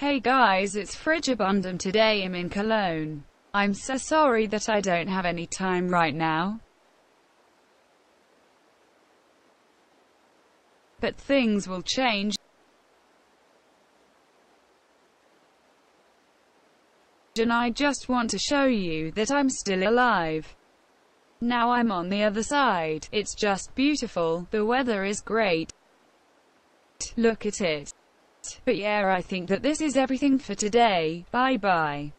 Hey guys, it's Frigebundum today I'm in Cologne. I'm so sorry that I don't have any time right now. But things will change. And I just want to show you that I'm still alive. Now I'm on the other side. It's just beautiful. The weather is great. Look at it. But yeah, I think that this is everything for today. Bye bye.